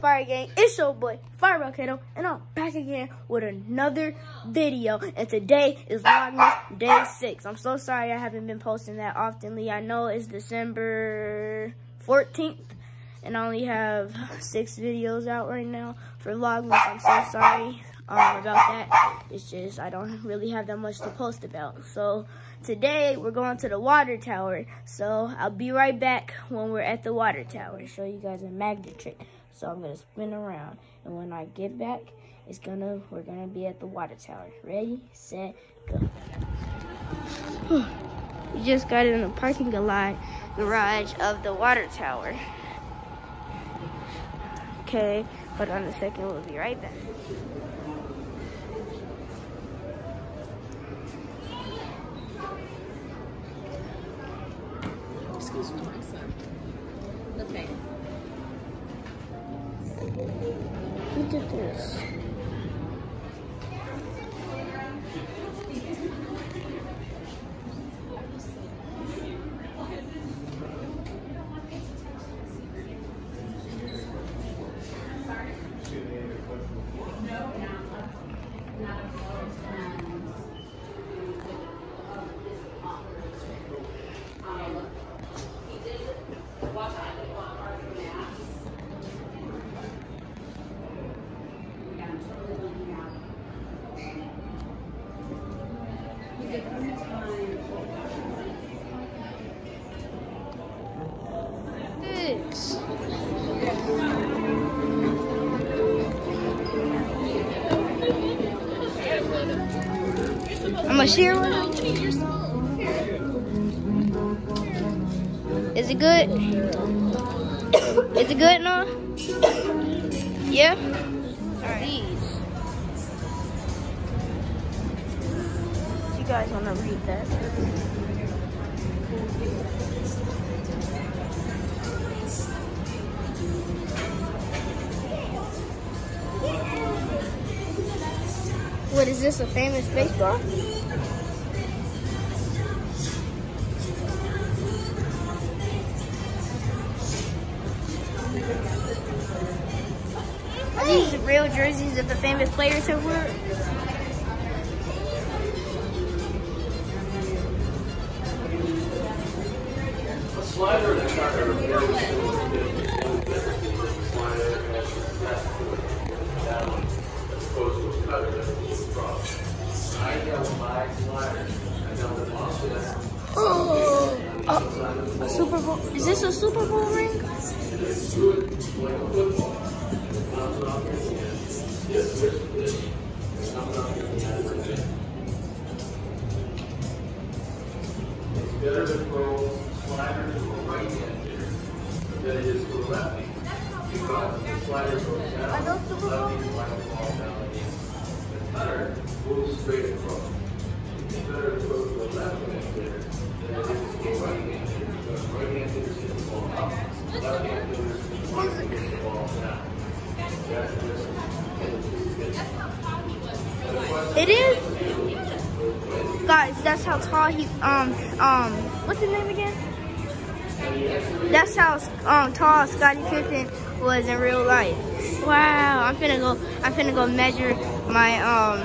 Fire Gang? It's your boy, Fire Volcano, and I'm back again with another video. And today is Vlogmas Day 6. I'm so sorry I haven't been posting that oftenly. I know it's December 14th, and I only have six videos out right now for Vlogmas. I'm so sorry um, about that. It's just I don't really have that much to post about. So today we're going to the water tower. So I'll be right back when we're at the water tower. Show you guys a magnet trick. So I'm gonna spin around, and when I get back, it's gonna we're gonna be at the water tower. Ready, set, go. we just got in the parking lot garage of the water tower. Okay, hold on a second, we'll be right back. Excuse me, at this. Share one. Is it good? Is it good now? Yeah? You guys wanna read that? What is this? A famous baseball? Are these the real jerseys that the famous players have worn? slider Oh, a Super Bowl. Is this a Super Bowl ring? like a football. Comes off your hand. Yes, there's this. Comes off your hand. and then- It's better to throw slider to a right hander than it is to a lefty. Because the slider goes down, lefty fly the ball down against the cutter, moves straight across. It is. Guys, that's how tall he um um what's his name again? That's how um tall Scottie Pippen was in real life. Wow, I'm finna go I'm finna go measure my um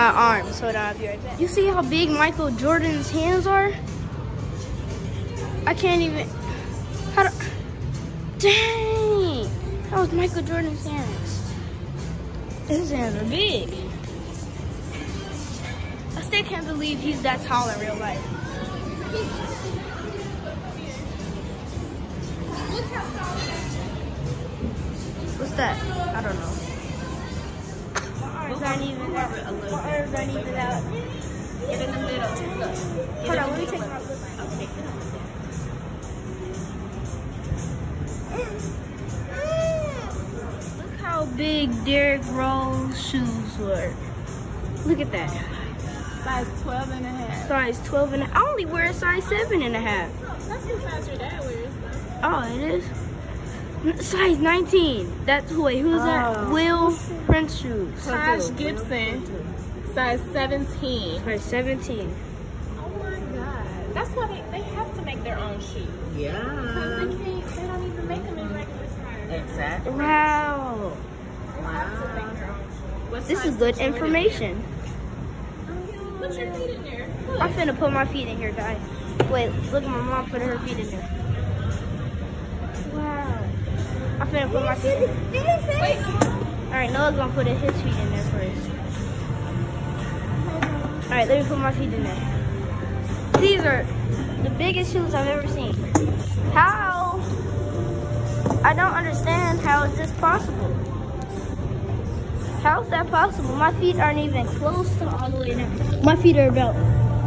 my on, I'll be right back. You see how big Michael Jordan's hands are? I can't even how do, dang that was Michael Jordan's hands. His hands are big. I still can't believe he's that tall in real life. What's that? I don't know. Arms aren't even. My arms aren't even that. Get in the middle. Look. Hold on, let me take my look. Okay. Look how big Derrick Rose shoes were. Look at that. Size 12 and a half. Size 12 and a half. I only wear a size 7 and a half. That's size your dad wears, though. Oh, it is? N- Size 19. That's who, wait, who's that? Oh. Will Prince shoes. Taj Gibson, size 17. Size 17. Oh my God. That's why they, they have to make their own shoes. Because Yeah. they can't, they don't even make them in regular size. Exactly. Wow. Wow. What This is good did you wear information. Put your feet in there. I'm finna put my feet in here, guys. Wait, look at my mom putting her feet in there. I'm finna put my feet in there. Wait, Alright, Noah's gonna put his feet in there first. Alright, let me put my feet in there. These are the biggest shoes I've ever seen. How? I don't understand how is this possible. How is that possible? My feet aren't even close to all the way down. My feet are about,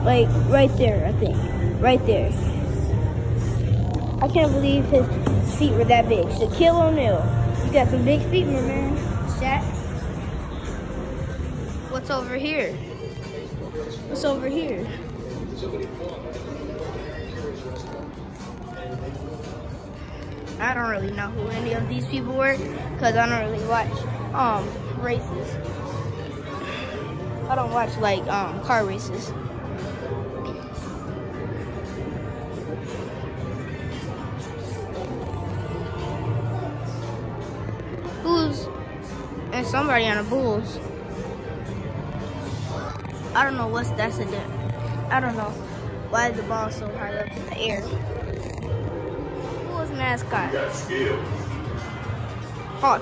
like, right there, I think. Right there. I can't believe his feet were that big. Shaquille O'Neal. You got some big feet, my man. Shaq. What's over here? What's over here? I don't really know who any of these people were because I don't really watch um races. I don't watch like um car races. Somebody on the Bulls. I don't know what's that's a di- I don't know why the ball so high up in the air. Was mascot? got skills. Hawk.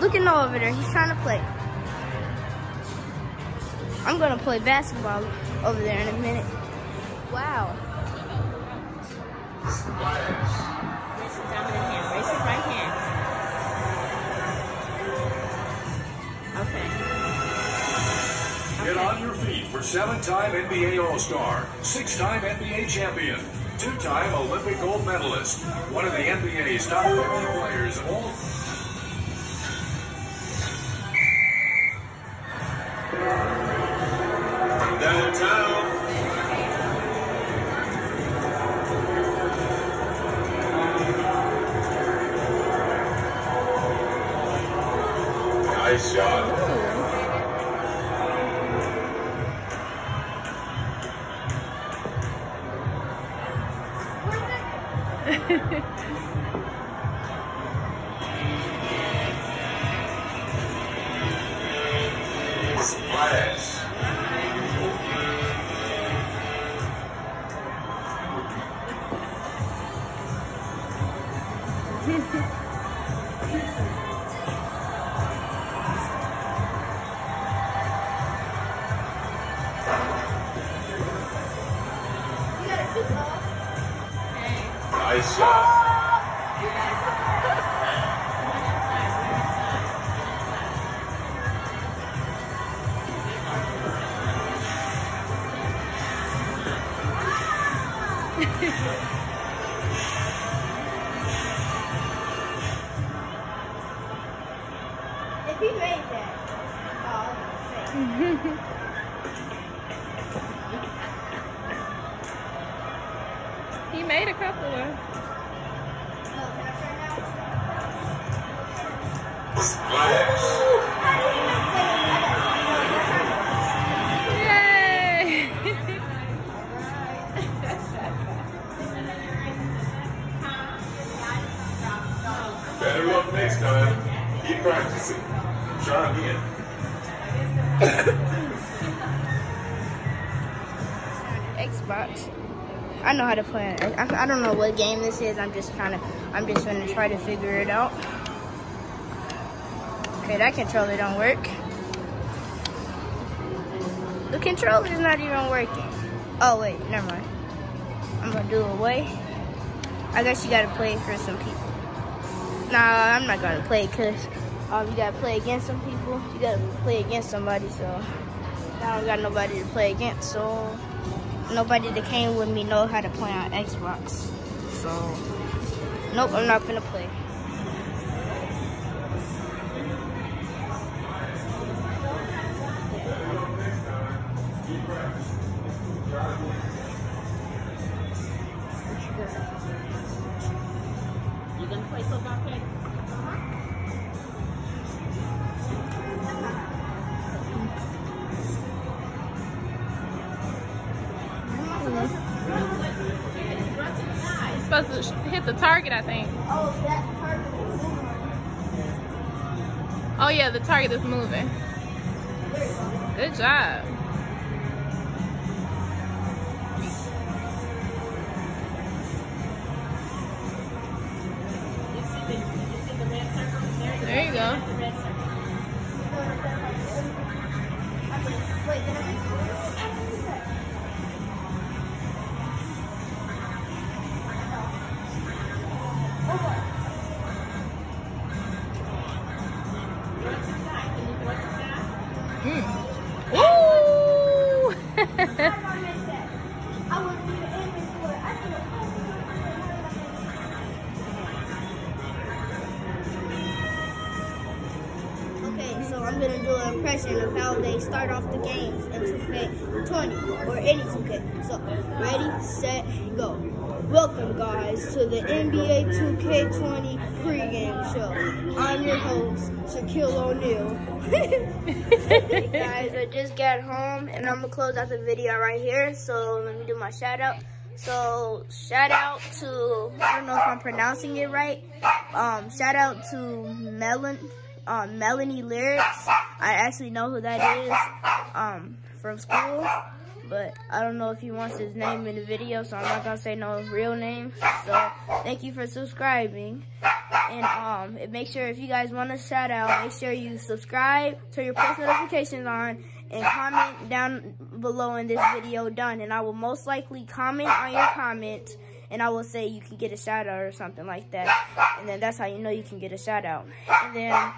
Look at Noah over there. He's trying to play. I'm gonna play basketball over there in a minute. Wow. For seven-time NBA All-Star, six-time NBA champion, two-time Olympic gold medalist, one of the NBA's top 50 players of all Splash. Nice shot. If he made that, oh, Xbox. I know how to play it. I, don't know what game this is. I'm just kind of, I'm just gonna try to figure it out. Okay, that controller don't work. The controller is not even working. Oh wait, never mind. I'm gonna do away. I guess you gotta play for some people. Nah, I'm not gonna play because um, you gotta play against some people. You gotta play against somebody, so I don't got nobody to play against, so nobody that came with me know how to play on Xbox. So, nope, I'm not gonna play. Supposed to hit the target, I think. Oh, that target is moving. Oh yeah, the target is moving. Good job. Okay, so I'm gonna do an impression of how they start off the games in 2K20 or any 2K. So, ready, set, go. Welcome, guys, to the NBA 2K20 pregame show. I'm your host, Shaquille O'Neal. guys, I just got home and I'm gonna close out the video right here. So let me do my shout out. So shout out to I don't know if I'm pronouncing it right. Um, shout out to Melon, um, Melanie Lyrics. I actually know who that is um, from school, but I don't know if he wants his name in the video, so I'm not gonna say no real name. So thank you for subscribing. And um, make sure if you guys want to shout out, make sure you subscribe, turn your post notifications on, and comment down below in this video done. And I will most likely comment on your comment, and I will say you can get a shout out or something like that. And then that's how you know you can get a shout out. And then,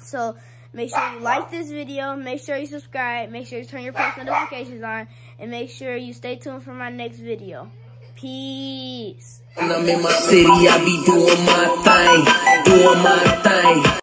so make sure you like this video, make sure you subscribe, make sure you turn your post notifications on, and make sure you stay tuned for my next video. Peace. When I'm in my city, I be doing my thing, doing my thing.